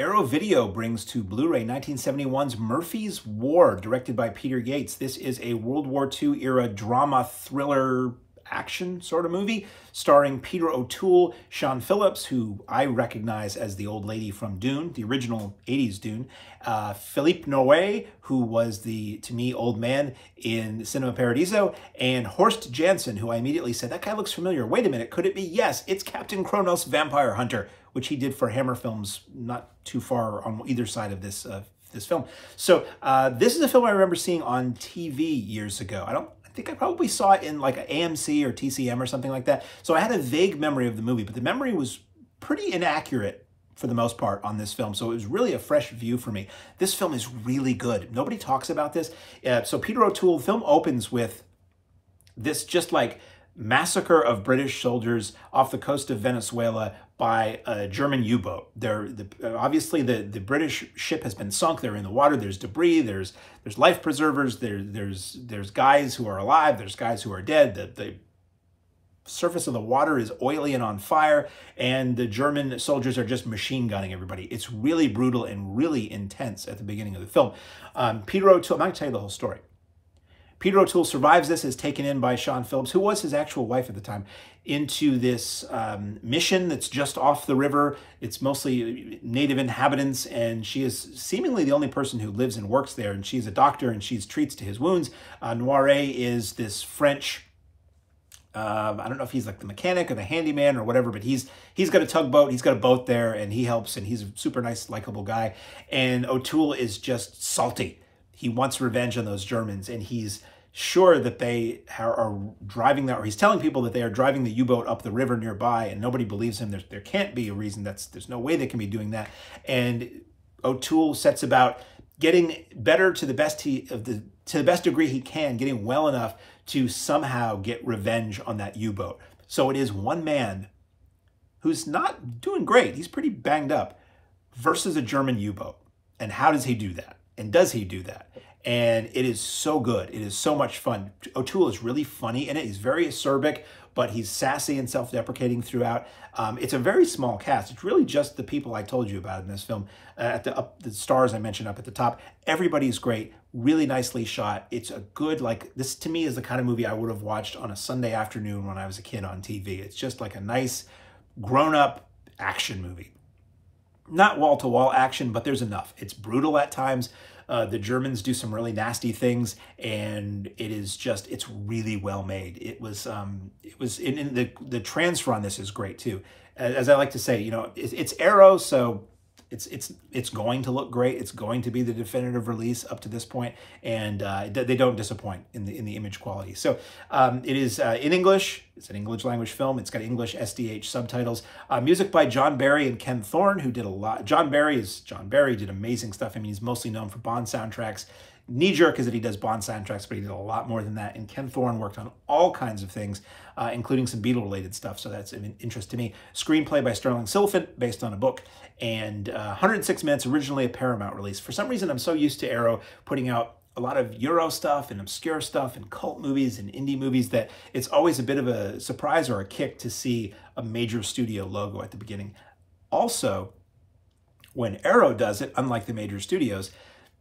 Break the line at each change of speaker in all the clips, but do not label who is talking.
Arrow Video brings to Blu-ray 1971's Murphy's War, directed by Peter Yates. This is a World War II era drama thriller action sort of movie starring Peter O'Toole, Siân Phillips, who I recognize as the old lady from Dune, the original 80s Dune, uh, Philippe Noiret, who was the, to me, old man in Cinema Paradiso, and Horst Janson, who I immediately said, that guy looks familiar. Wait a minute, could it be? Yes, it's Captain Kronos Vampire Hunter, which he did for Hammer Films not too far on either side of this uh, this film. So uh, this is a film I remember seeing on TV years ago. I don't I think I probably saw it in like an AMC or TCM or something like that. So I had a vague memory of the movie, but the memory was pretty inaccurate for the most part on this film. So it was really a fresh view for me. This film is really good. Nobody talks about this. Uh, so Peter O'Toole, film opens with this just like massacre of British soldiers off the coast of Venezuela by a German U-boat. They're the, obviously the, the British ship has been sunk. They're in the water. There's debris. There's there's life preservers. There there's there's guys who are alive. There's guys who are dead. The, the surface of the water is oily and on fire, and the German soldiers are just machine gunning everybody. It's really brutal and really intense at the beginning of the film. Um, Peter O'Toole, I'm not going to tell you the whole story. Peter O'Toole survives this, is taken in by Siân Phillips, who was his actual wife at the time, into this um, mission that's just off the river. It's mostly native inhabitants, and she is seemingly the only person who lives and works there. And she's a doctor, and she's treats to his wounds. Uh, Noiret is this French. Uh, I don't know if he's like the mechanic or the handyman or whatever, but he's he's got a tugboat, he's got a boat there, and he helps, and he's a super nice, likable guy. And O'Toole is just salty he wants revenge on those Germans, and he's sure that they are, driving that, or he's telling people that they are driving the U-boat up the river nearby, and nobody believes him. There, there can't be a reason. That's there's no way they can be doing that. And O'Toole sets about getting better to the best he of the to the best degree he can, getting well enough to somehow get revenge on that U-boat. So it is one man who's not doing great. He's pretty banged up versus a German U-boat. And how does he do that? And does he do that? And it is so good. It is so much fun. O'Toole is really funny in it. He's very acerbic, but he's sassy and self-deprecating throughout. Um, it's a very small cast. It's really just the people I told you about in this film. Uh, at the, up, the stars I mentioned up at the top, everybody's great. Really nicely shot. It's a good like this to me is the kind of movie I would have watched on a Sunday afternoon when I was a kid on TV. It's just like a nice grown-up action movie not wall to wall action, but there's enough. It's brutal at times. Uh, the Germans do some really nasty things, and it is just it's really well made. It was um, it was in, the the transfer on this is great too. As I like to say, you know, it's, it's Arrow, so it's it's it's going to look great. It's going to be the definitive release up to this point, and uh, they don't disappoint in the in the image quality. So um, it is uh, in English. It's an English language film. It's got English SDH subtitles. Uh, music by John Barry and Ken Thorne, who did a lot. John Barry is John Barry did amazing stuff. I mean, he's mostly known for Bond soundtracks knee jerk is that he does Bond soundtracks, but he did a lot more than that. And Ken Thorne worked on all kinds of things, uh, including some Beatle related stuff. So that's of interest to me. Screenplay by Stirling Silliphant, based on a book, and uh, 106 minutes, originally a Paramount release. For some reason, I'm so used to Arrow putting out a lot of Euro stuff and obscure stuff and cult movies and indie movies that it's always a bit of a surprise or a kick to see a major studio logo at the beginning. Also, when Arrow does it, unlike the major studios,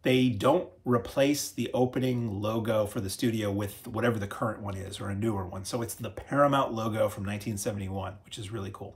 they don't replace the opening logo for the studio with whatever the current one is or a newer one. So it's the Paramount logo from 1971, which is really cool.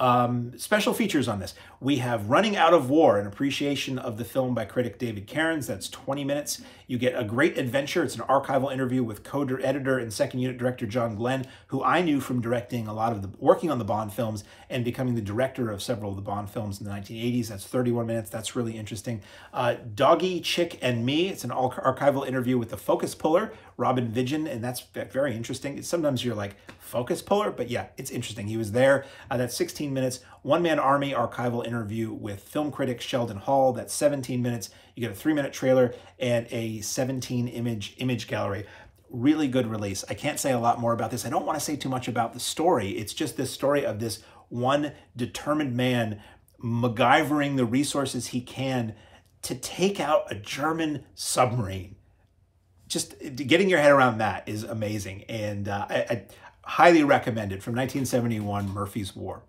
Um, special features on this. We have Running Out of War, an appreciation of the film by critic David Cairns. That's 20 minutes. You get A Great Adventure. It's an archival interview with co-editor and second unit director John Glen, who I knew from directing a lot of the, working on the Bond films and becoming the director of several of the Bond films in the 1980s. That's 31 minutes. That's really interesting. Uh, Doggy, Chick, and Me. It's an archival interview with the focus puller, Robin Vidgeon, and that's very interesting. Sometimes you're like, focus puller, but yeah, it's interesting. He was there. Uh, that's 16 minutes. One Man Army archival interview with film critic Sheldon Hall. That's 17 minutes. You get a three minute trailer and a 17 image image gallery. Really good release. I can't say a lot more about this. I don't want to say too much about the story. It's just this story of this one determined man MacGyvering the resources he can to take out a German submarine just getting your head around that is amazing. And uh, I, I highly recommend it from 1971, Murphy's War.